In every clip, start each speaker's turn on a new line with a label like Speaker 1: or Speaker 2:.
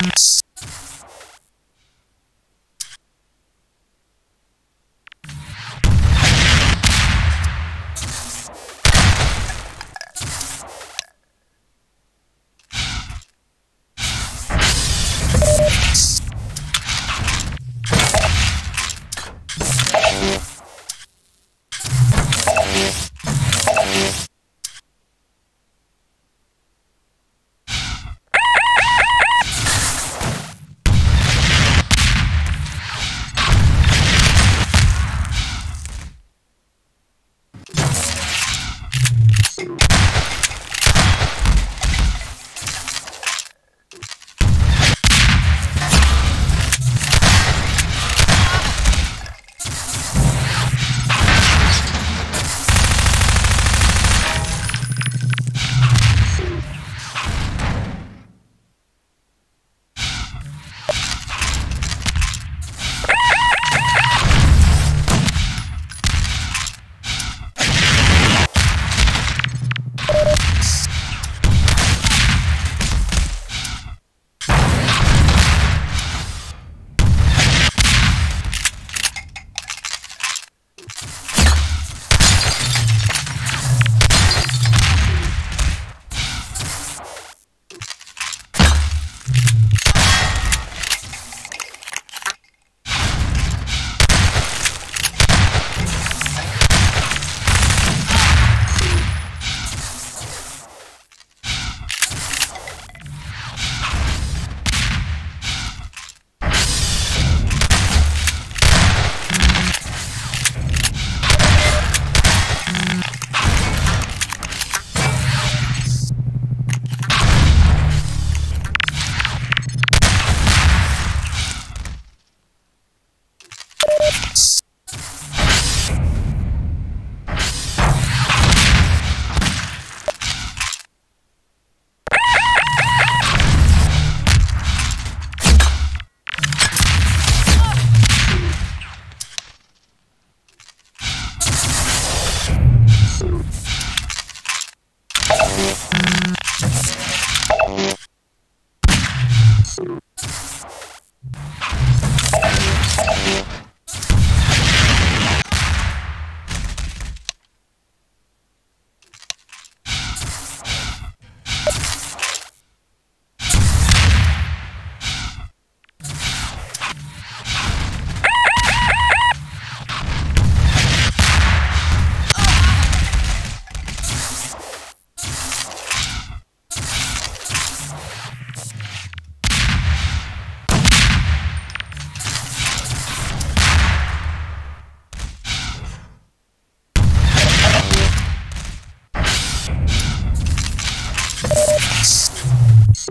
Speaker 1: Thank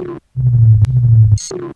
Speaker 1: する。